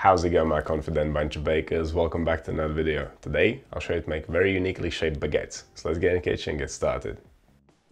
How's it going my confident bunch of bakers? Welcome back to another video. Today I'll show you to make very uniquely shaped baguettes. So let's get in the kitchen and get started.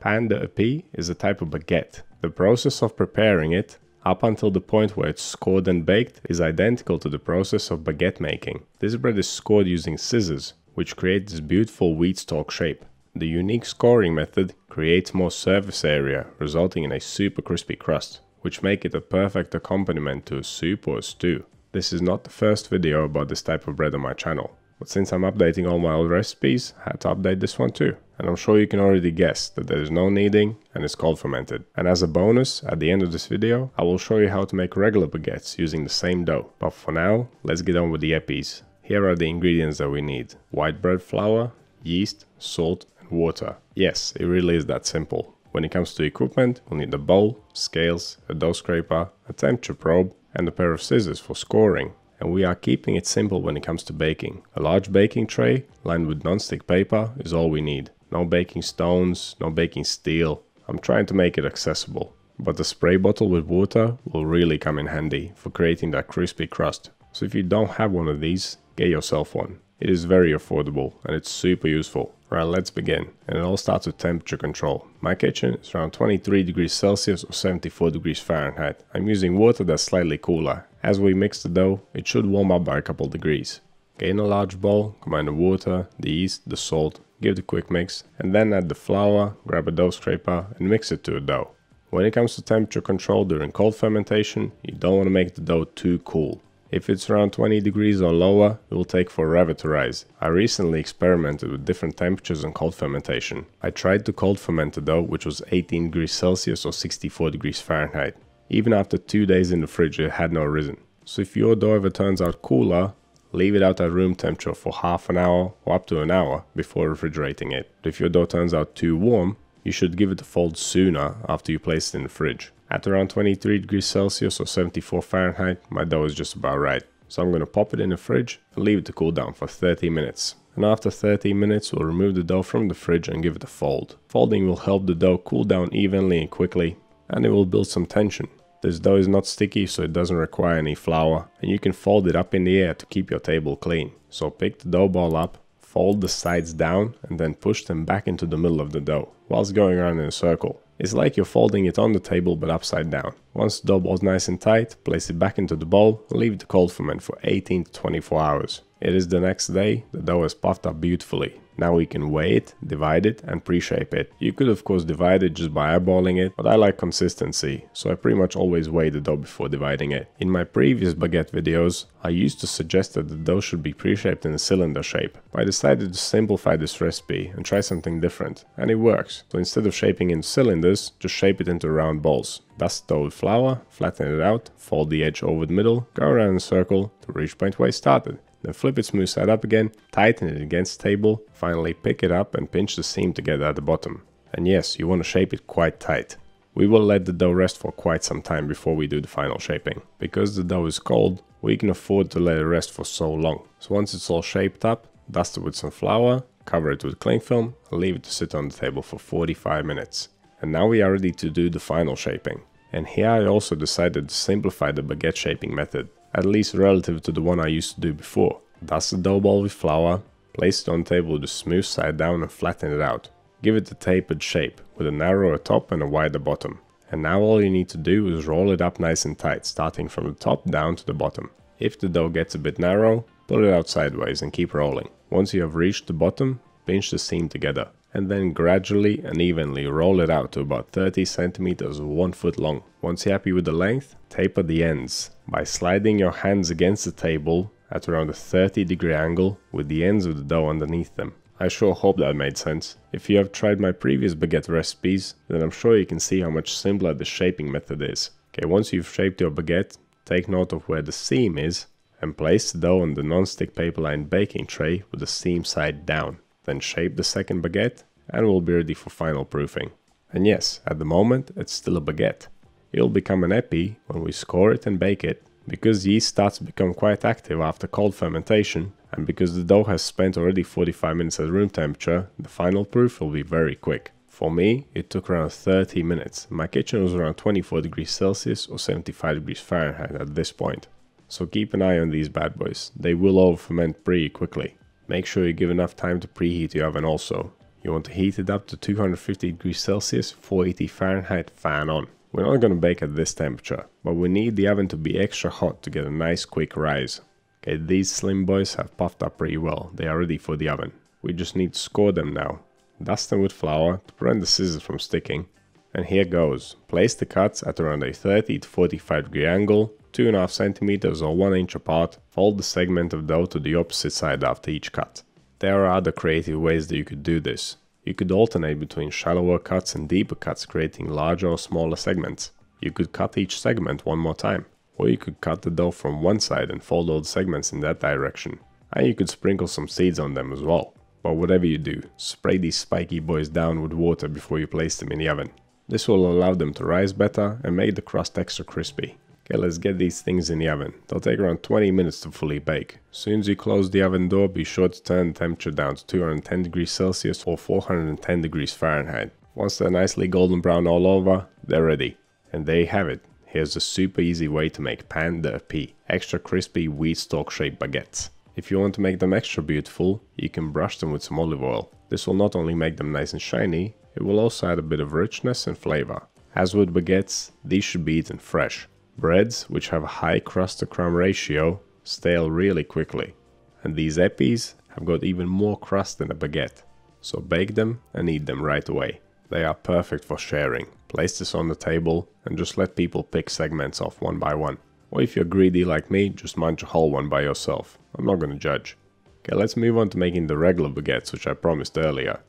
Pain d'epi is a type of baguette. The process of preparing it up until the point where it's scored and baked is identical to the process of baguette making. This bread is scored using scissors, which create this beautiful wheat stalk shape. The unique scoring method creates more surface area, resulting in a super crispy crust, which make it a perfect accompaniment to a soup or a stew. This is not the first video about this type of bread on my channel, but since I'm updating all my old recipes, I had to update this one too. And I'm sure you can already guess that there is no kneading and it's cold fermented. And as a bonus, at the end of this video, I will show you how to make regular baguettes using the same dough. But for now, let's get on with the epis. Here are the ingredients that we need. White bread flour, yeast, salt and water. Yes, it really is that simple. When it comes to equipment, we'll need a bowl, scales, a dough scraper, a temperature probe, and a pair of scissors for scoring. And we are keeping it simple when it comes to baking. A large baking tray lined with non-stick paper is all we need. No baking stones, no baking steel. I'm trying to make it accessible. But the spray bottle with water will really come in handy for creating that crispy crust. So if you don't have one of these, get yourself one. It is very affordable and it's super useful. Right, let's begin. And it all starts with temperature control. My kitchen is around 23 degrees Celsius or 74 degrees Fahrenheit. I'm using water that's slightly cooler. As we mix the dough, it should warm up by a couple degrees. In a large bowl, combine the water, the yeast, the salt, give it a quick mix, and then add the flour, grab a dough scraper and mix it to a dough. When it comes to temperature control during cold fermentation, you don't want to make the dough too cool. If it's around 20 degrees or lower, it will take forever to rise. I recently experimented with different temperatures and cold fermentation. I tried to cold ferment the dough which was 18 degrees Celsius or 64 degrees Fahrenheit. Even after 2 days in the fridge it had not risen. So if your dough ever turns out cooler, leave it out at room temperature for half an hour or up to an hour before refrigerating it. But if your dough turns out too warm, you should give it a fold sooner after you place it in the fridge. At around 23 degrees Celsius or 74 Fahrenheit, my dough is just about right. So I'm going to pop it in the fridge and leave it to cool down for 30 minutes. And after 30 minutes, we'll remove the dough from the fridge and give it a fold. Folding will help the dough cool down evenly and quickly, and it will build some tension. This dough is not sticky, so it doesn't require any flour, and you can fold it up in the air to keep your table clean. So pick the dough ball up, fold the sides down, and then push them back into the middle of the dough, whilst going around in a circle. It's like you're folding it on the table but upside down. Once the dough is nice and tight, place it back into the bowl leave it to cold ferment for 18 to 24 hours. It is the next day, the dough is puffed up beautifully. Now we can weigh it, divide it and pre-shape it. You could of course divide it just by eyeballing it, but I like consistency, so I pretty much always weigh the dough before dividing it. In my previous baguette videos, I used to suggest that the dough should be pre-shaped in a cylinder shape, but I decided to simplify this recipe and try something different, and it works. So instead of shaping in cylinders, just shape it into round balls. Dust dough with flour, flatten it out, fold the edge over the middle, go around in a circle to reach point where you started. Then flip it smooth side up again, tighten it against the table, finally pick it up and pinch the seam together at the bottom. And yes, you want to shape it quite tight. We will let the dough rest for quite some time before we do the final shaping. Because the dough is cold, we can afford to let it rest for so long. So once it's all shaped up, dust it with some flour, cover it with cling film and leave it to sit on the table for 45 minutes. And now we are ready to do the final shaping. And here I also decided to simplify the baguette shaping method at least relative to the one I used to do before. Dust the dough ball with flour, place it on table with the smooth side down and flatten it out. Give it a tapered shape, with a narrower top and a wider bottom. And now all you need to do is roll it up nice and tight, starting from the top down to the bottom. If the dough gets a bit narrow, pull it out sideways and keep rolling. Once you have reached the bottom, pinch the seam together and then gradually and evenly roll it out to about 30 centimeters 1 foot long. Once you're happy with the length, taper the ends by sliding your hands against the table at around a 30 degree angle with the ends of the dough underneath them. I sure hope that made sense. If you have tried my previous baguette recipes, then I'm sure you can see how much simpler the shaping method is. Okay, once you've shaped your baguette, take note of where the seam is and place the dough on the non-stick paper lined baking tray with the seam side down. Then shape the second baguette and we'll be ready for final proofing. And yes, at the moment it's still a baguette. It'll become an epi when we score it and bake it. Because yeast starts to become quite active after cold fermentation, and because the dough has spent already 45 minutes at room temperature, the final proof will be very quick. For me, it took around 30 minutes. My kitchen was around 24 degrees Celsius or 75 degrees Fahrenheit at this point. So keep an eye on these bad boys, they will over ferment pretty quickly. Make sure you give enough time to preheat your oven also. You want to heat it up to 250 degrees Celsius, 480 Fahrenheit, fan on. We're not going to bake at this temperature, but we need the oven to be extra hot to get a nice quick rise. Okay, these slim boys have puffed up pretty well, they are ready for the oven. We just need to score them now. Dust them with flour to prevent the scissors from sticking. And here goes. Place the cuts at around a 30 to 45 degree angle, 2.5 centimeters or 1 inch apart. Fold the segment of dough to the opposite side after each cut. There are other creative ways that you could do this. You could alternate between shallower cuts and deeper cuts creating larger or smaller segments. You could cut each segment one more time. Or you could cut the dough from one side and fold all the segments in that direction. And you could sprinkle some seeds on them as well. But whatever you do, spray these spiky boys down with water before you place them in the oven. This will allow them to rise better and make the crust extra crispy. Okay, let's get these things in the oven. They'll take around 20 minutes to fully bake. As soon as you close the oven door, be sure to turn the temperature down to 210 degrees Celsius or 410 degrees Fahrenheit. Once they're nicely golden brown all over, they're ready. And there you have it. Here's a super easy way to make pain d'epi, extra crispy wheat stalk shaped baguettes. If you want to make them extra beautiful, you can brush them with some olive oil. This will not only make them nice and shiny, it will also add a bit of richness and flavor. As with baguettes, these should be eaten fresh. Breads, which have a high crust to crumb ratio, stale really quickly. And these epis have got even more crust than a baguette. So bake them and eat them right away. They are perfect for sharing. Place this on the table and just let people pick segments off one by one. Or if you're greedy like me, just munch a whole one by yourself. I'm not gonna judge. Okay, let's move on to making the regular baguettes which I promised earlier.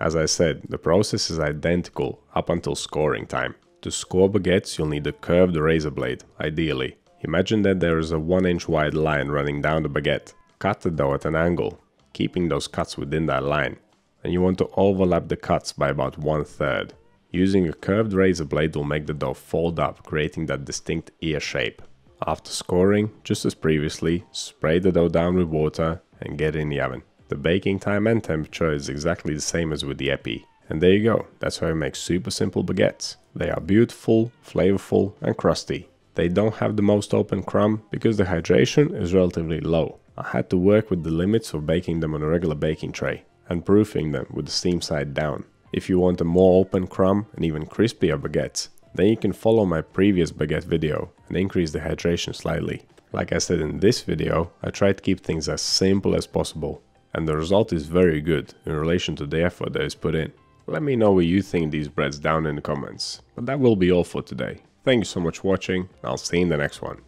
As I said, the process is identical up until scoring time. To score baguettes, you'll need a curved razor blade, ideally. Imagine that there is a 1 inch wide line running down the baguette. Cut the dough at an angle, keeping those cuts within that line. And you want to overlap the cuts by about one third. Using a curved razor blade will make the dough fold up, creating that distinct ear shape. After scoring, just as previously, spray the dough down with water and get it in the oven. The baking time and temperature is exactly the same as with the epi. And there you go, that's how you make super simple baguettes. They are beautiful, flavorful and crusty. They don't have the most open crumb because the hydration is relatively low. I had to work with the limits of baking them on a regular baking tray and proofing them with the steam side down. If you want a more open crumb and even crispier baguettes, then you can follow my previous baguette video and increase the hydration slightly. Like I said in this video, I try to keep things as simple as possible and the result is very good in relation to the effort that is put in. Let me know what you think these breads down in the comments. But that will be all for today. Thank you so much for watching, I'll see you in the next one.